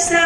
us.